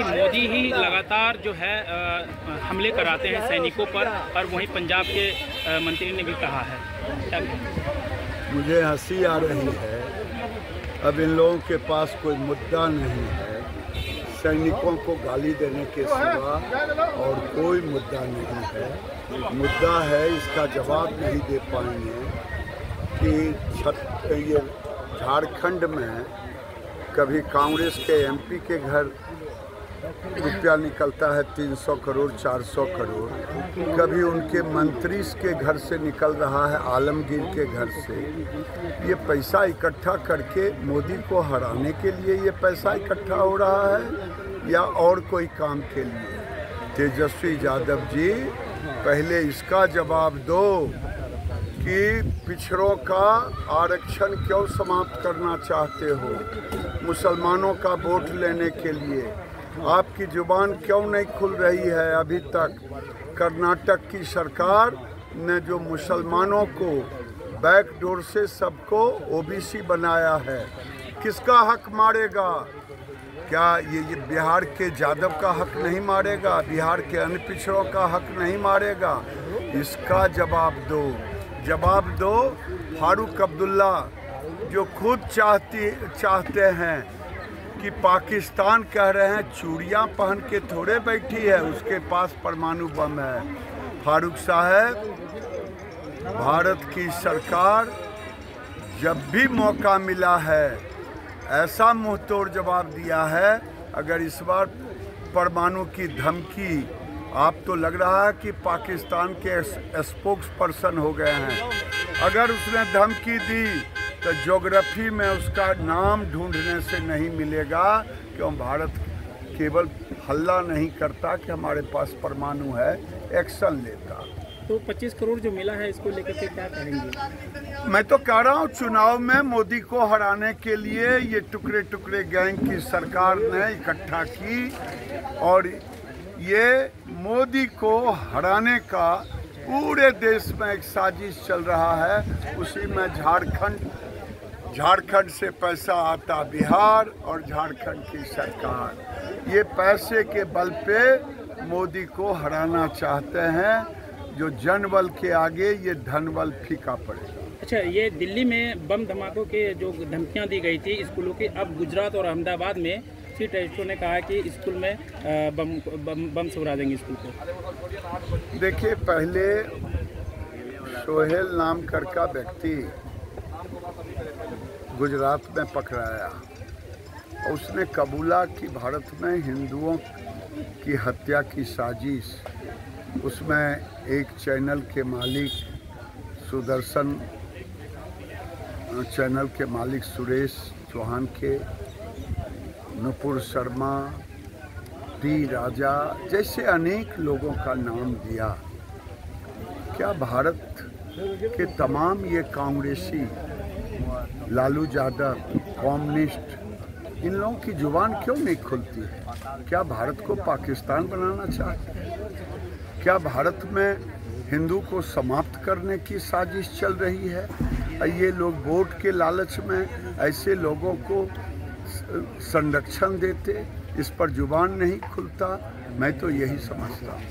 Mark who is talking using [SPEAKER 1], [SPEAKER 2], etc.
[SPEAKER 1] मोदी ही लगातार जो है अ, हमले कराते हैं सैनिकों पर और वहीं पंजाब के अ, मंत्री ने भी कहा है।
[SPEAKER 2] मुझे हँसी आ रही है अब इन लोगों के पास कोई मुद्दा नहीं है। सैनिकों को गाली देने के सिवा और कोई मुद्दा नहीं है। मुद्दा है इसका जवाब नहीं दे पाएँगे कि ये झारखंड में कभी कांग्रेस के एमपी के घर रुपया निकलता है 300 करोड़ 400 करोड़। कभी उनके मंत्री के घर से निकल रहा है, आलमगीर के घर से। ये पैसा इकट्ठा करके मोदी को हराने के लिए ये पैसा इकट्ठा हो रहा है, या और कोई काम के लिए? तेजस्वी यादव जी, पहले इसका जवाब दो कि पिछड़ों का आरक्षण क्यों समाप्त करना चाहते हो? मुसलमानों का वोट लेने के लिए। आपकी ज़ुबान क्यों नहीं खुल रही है अभी तक? कर्नाटक की सरकार ने जो मुसलमानों को बैकडोर से सबको ओबीसी बनाया है किसका हक मारेगा? क्या ये, ये बिहार के जादव का हक नहीं मारेगा? बिहार के अन्य पिछड़ों का हक नहीं मारेगा? इसका जवाब दो। जवाब दो फारूक अब्दुल्ला जो खुद चाहती चाहते हैं कि पाकिस्तान कह रहे हैं, चूड़ियाँ पहन के थोड़े बैठी है, उसके पास परमाणु बम है। फारूक साहब, भारत की सरकार जब भी मौका मिला है, ऐसा मुँह जवाब दिया है, अगर इस बार परमाणु की धमकी, आप तो लग रहा है कि पाकिस्तान के स्पोक्स पर्सन हो गए हैं। अगर उसने धमकी दी तो ज्योग्राफी में उसका नाम ढूँढने से नहीं मिलेगा क्यों भारत केवल हल्ला नहीं करता कि हमारे पास परमाणु है एक्शन लेता।
[SPEAKER 1] तो 25 करोड़ जो मिला है इसको लेकर के क्या कहेंगे?
[SPEAKER 2] मैं तो कह रहा हूँ चुनाव में मोदी को हराने के लिए ये टुकड़े टुकड़े गैंग की सरकार ने इकट्ठा की और ये मोदी को हराने का पूरे देश में एक साजिश चल रहा है। उसी में झारखंड झारखंड से पैसा आता बिहार और झारखंड की सरकार। ये पैसे के बल पे मोदी को हराना चाहते हैं। जो जनबल के आगे ये धनबल फीका पड़ेगा।
[SPEAKER 1] अच्छा ये दिल्ली में बम धमाकों के जो धमकियाँ दी गई थी स्कूलों की अब गुजरात और अहमदाबाद में सीट रजिस्ट्रों ने कहा कि स्कूल में बम बम, बम से उड़ा देंगे स्कूल को।
[SPEAKER 2] देखिए पहले सोहेल नाम कर का व्यक्ति गुजरात में पकड़ाया। उसने कबूला कि भारत में हिंदुओं की हत्या की साजिश, उसमें एक चैनल के मालिक सुदर्शन, चैनल के मालिक सुरेश चौहान के, नुपुर शर्मा, डी राजा जैसे अनेक लोगों का नाम दिया। क्या भारत के तमाम ये कांग्रेसी लालू यादव, कॉम्युनिस्ट, इन लोगों की ज़ुबान क्यों नहीं खुलती है? क्या भारत को पाकिस्तान बनाना चाहते हैं? क्या भारत में हिंदू को समाप्त करने की साजिश चल रही है? ये लोग वोट के लालच में ऐसे लोगों को संरक्षण देते, इस पर ज़ुबान नहीं खुलता? मैं तो यही समझता हूँ।